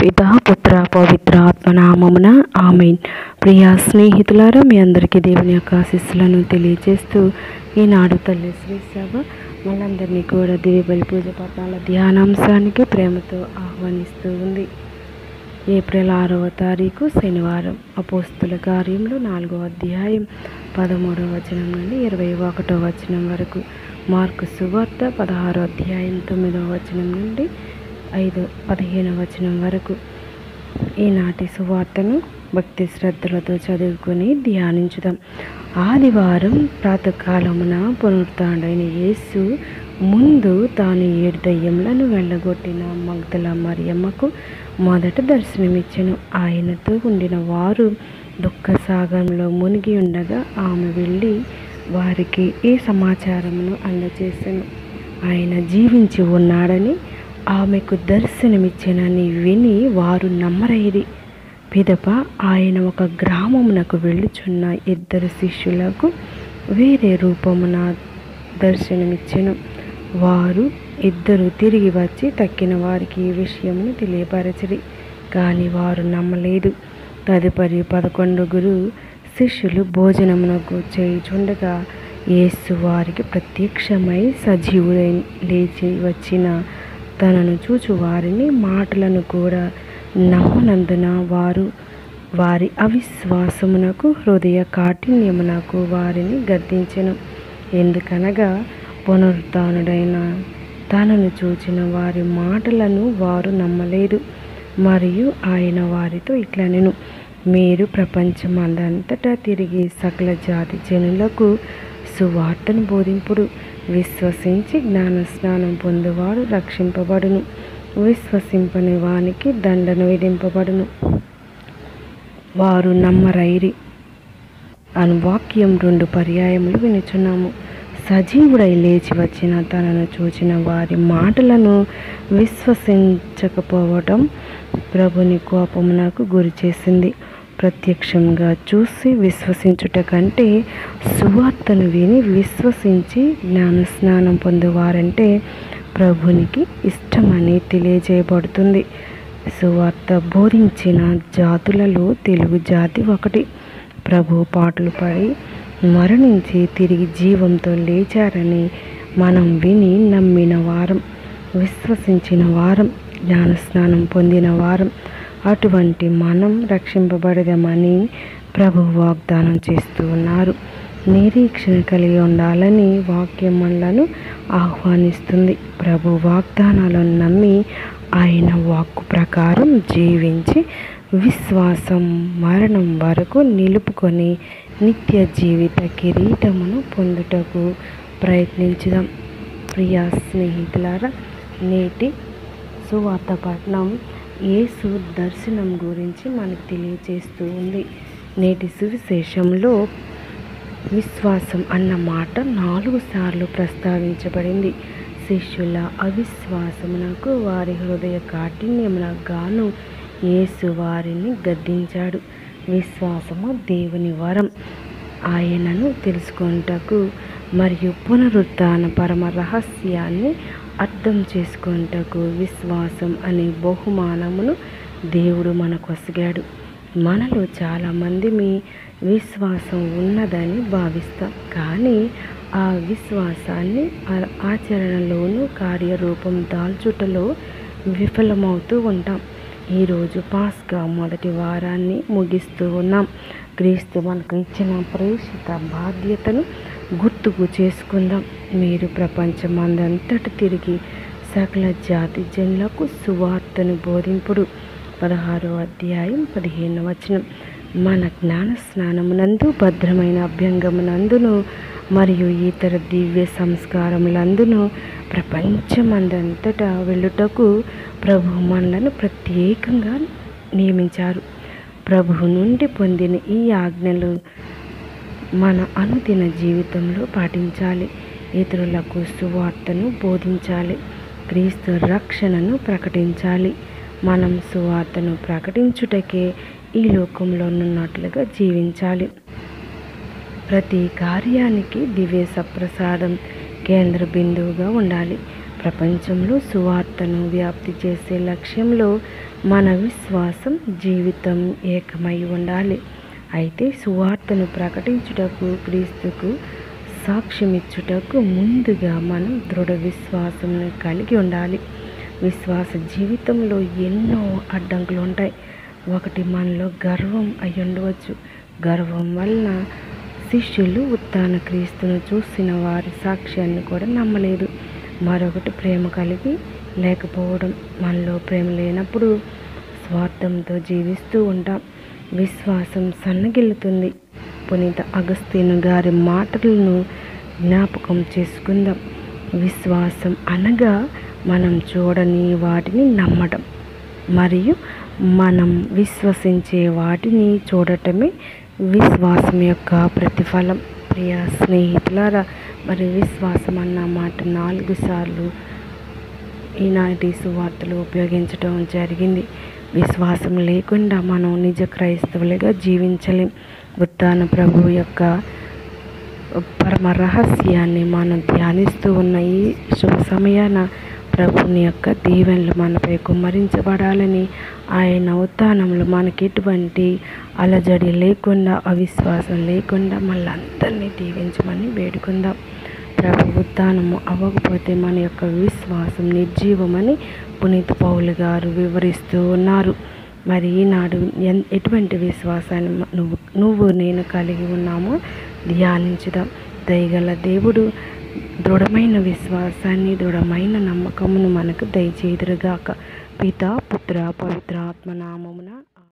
పిత పుత్ర పవిత్ర ఆత్మనామమున ఆమెన్. ప్రియ స్నేహితులారా మీ అందరికీ దేవుని యొక్క ఆశీస్సులను తెలియజేస్తూ ఈనాడు తల్లి శ్రీ సభ మనందరినీ కూడా దివ్య బలి పూజ పట్నాల ధ్యానాంశానికి ప్రేమతో ఆహ్వానిస్తూ ఉంది. ఏప్రిల్ ఆరవ తారీఖు శనివారం. అపోస్తుల కార్యంలో నాలుగో అధ్యాయం పదమూడవ వచనం నుండి ఇరవై ఒకటో వచనం వరకు. మార్కు సువార్త పదహారో అధ్యాయం తొమ్మిదవ వచనం నుండి ఐదు పదిహేను వచనం వరకు. ఈనాటి సువార్తను భక్తి శ్రద్ధలతో చదువుకొని ధ్యానించుదాం. ఆదివారం ప్రాతకాలమున పునరుత్డైన యేసు ముందు తాను ఏడు దయ్యములను వెళ్ళగొట్టిన మగ్దల మరియమ్మకు మొదట దర్శనమిచ్చెను. ఆయనతో ఉండిన వారు దుఃఖ సాగరంలో మునిగి ఉండగా ఆమె వెళ్ళి వారికి ఈ సమాచారమును అందజేశాను ఆయన జీవించి ఉన్నాడని ఆమెకు దర్శనమిచ్చెనని విని వారు నమ్మరైరి పిదప ఆయన ఒక గ్రామమునకు వెళ్ళుచున్న ఇద్దరు శిష్యులకు వేరే రూపమున దర్శనమిచ్చెను. వారు ఇద్దరు తిరిగి వచ్చి తక్కిన వారికి ఈ విషయమును తెలియపరచడి కానీ వారు నమ్మలేదు. తదుపరి పదకొండుగురు శిష్యులు భోజనమునకు చేయుచుండగా యేసు వారికి ప్రత్యక్షమై సజీవుడై లేచి వచ్చిన తనను చూచు వారిని మాటలను కూడా నమ్మనందున వారు వారి అవిశ్వాసమునకు హృదయ కాఠిన్యమునకు వారిని గద్దించెను. ఎందుకనగా పునరుద్ధానుడైన తనను చూచిన వారి మాటలను వారు నమ్మలేదు. మరియు ఆయన వారితో ఇట్లనెను మీరు ప్రపంచమందంతటా తిరిగి సకల జాతి జనులకు సువార్తను బోధింపుడు. విశ్వసించి జ్ఞాన స్నానం పొందువాడు రక్షింపబడును. విశ్వసింపని వానికి దండన విధింపబడును. వారు నమ్మరైరి. అను వాక్యం రెండు పర్యాయములు వినుచున్నాము. సజీవుడై లేచి వచ్చిన తనను చూచిన వారి మాటలను విశ్వసించకపోవటం ప్రభుని కోపమునకు గురి చేసింది. ప్రత్యక్షంగా చూసి విశ్వసించుట కంటే సువార్తను విని విశ్వసించి జ్ఞానస్నానం పొందువారంటే ప్రభునికి ఇష్టమని తెలియజేయబడుతుంది. సువార్త బోధించిన జాతులలో తెలుగు జాతి ఒకటి. ప్రభు పాటలు పడి మరణించి తిరిగి జీవంతో లేచారని మనం విని నమ్మిన వారం విశ్వసించిన వారం జ్ఞానస్నానం పొందిన వారం. అటువంటి మనం రక్షింపబడదామని ప్రభు వాగ్దానం చేస్తూ ఉన్నారు. నిరీక్షణ కలిగి ఉండాలని వాక్యం మనలను ఆహ్వానిస్తుంది. ప్రభు వాగ్దానాలను నమ్మి ఆయన వాక్కు ప్రకారం జీవించి విశ్వాసం మరణం వరకు నిలుపుకొని నిత్య జీవిత కిరీటమును పొందుటకు ప్రయత్నించుదాం. ప్రియా స్నేహితులారా నేటి సువార్త పట్నం యేసు దర్శనం గురించి మనకు తెలియజేస్తూ ఉంది. నేటి సువిశేషంలో విశ్వాసం అన్న మాట నాలుగు సార్లు ప్రస్తావించబడింది. శిష్యుల అవిశ్వాసమునకు వారి హృదయ కాఠిన్యమునకు గాను యేసు వారిని గద్దించాడు. విశ్వాసము దేవుని వరం. ఆయనను తెలుసుకొనుటకు మరియు పునరుత్న పరమ రహస్యాన్ని అర్థం చేసుకొనుటకు విశ్వాసం అనే బహుమానమును దేవుడు మనకొసగాడు మనలో చాలామంది మీ విశ్వాసం ఉన్నదని భావిస్తాం. కానీ ఆ విశ్వాసాన్ని ఆచరణలోనూ కార్యరూపం దాల్చుటలో విఫలమవుతూ ఉంటాం. ఈరోజు పాస్గా మొదటి వారాన్ని ముగిస్తూ ఉన్నాం. క్రీస్తు మనకు ఇచ్చిన ప్రేషిత బాధ్యతను గుర్తుకు చేసుకుందాం. మీరు ప్రపంచమందంతట తిరిగి సకల జాతి జనులకు సువార్తను బోధింపుడు. పదహారో అధ్యాయం పదిహేను వచనం. మన జ్ఞాన స్నానమునందు భద్రమైన అభ్యంగమునందును మరియు ఇతర దివ్య సంస్కారములందును ప్రపంచమందంతటా వెళ్ళుటకు ప్రభు మనలను ప్రత్యేకంగా నియమించారు. ప్రభు నుండి పొందిన ఈ ఆజ్ఞలు మన అనుదిన జీవితంలో పాటించాలి. ఇతరులకు సువార్తను బోధించాలి. క్రీస్తు రక్షణను ప్రకటించాలి. మనం సువార్తను ప్రకటించుటకే ఈ లోకంలో ఉన్నట్లుగా జీవించాలి. ప్రతి కార్యానికి దివ్య సప్రసాదం కేంద్ర బిందువుగా ఉండాలి. ప్రపంచంలో సువార్తను వ్యాప్తి చేసే లక్ష్యంలో మన విశ్వాసం జీవితం ఏకమై ఉండాలి. అయితే సువార్తను ప్రకటించుటకు క్రీస్తుకు సాక్ష్యమిచ్చుటకు ముందుగా మనం దృఢ విశ్వాసం కలిగి ఉండాలి. విశ్వాస జీవితంలో ఎన్నో అడ్డంకులు ఉంటాయి. ఒకటి మనలో గర్వం అయి ఉండవచ్చు. గర్వం వలన శిష్యులు ఉత్తాన క్రీస్తును చూసిన వారి సాక్ష్యాన్ని కూడా నమ్మలేదు. మరొకటి ప్రేమ కలిగి లేకపోవడం. మనలో ప్రేమ లేనప్పుడు స్వార్థంతో జీవిస్తూ ఉంటాం. విశ్వాసం సన్నగిల్లుతుంది. పునీత అగస్తీను గారి మాటలను జ్ఞాపకం చేసుకుందాం. విశ్వాసం అనగా మనం చూడని వాటిని నమ్మడం మరియు మనం విశ్వసించే వాటిని చూడటమే విశ్వాసం యొక్క ప్రతిఫలం. ప్రియ స్నేహితులారా మరి విశ్వాసం అన్న మాట నాలుగు సార్లు ఈనాటి సువార్తలు ఉపయోగించడం జరిగింది. విశ్వాసం లేకుండా మనం నిజ క్రైస్తవులుగా జీవించలేం. ఉత్తాన ప్రభు యొక్క పరమ రహస్యాన్ని మనం ధ్యానిస్తూ ఉన్న ఈ శుభ సమయాన ప్రభుని యొక్క దీవెనలు మనపై కుమ్మరించబడాలని ఆయన ఉత్థానంలో మనకి ఎటువంటి అలజడి లేకుండా అవిశ్వాసం లేకుండా మళ్ళీ అందరినీ దీవించమని వేడుకుందాం. ప్రభు ఉత్థానము అవ్వకపోతే మన యొక్క విశ్వాసం నిర్జీవమని పునీత పౌలు గారు వివరిస్తూ ఉన్నారు. మరి ఈనాడు ఎన్ ఎటువంటి విశ్వాసాన్ని నువ్వు నువ్వు నేను కలిగి ఉన్నామో ధ్యానించుదాం. దయగల దేవుడు దృఢమైన విశ్వాసాన్ని దృఢమైన నమ్మకమును మనకు దయచేదురుగాక పిత పుత్ర పవిత్ర ఆత్మనామమున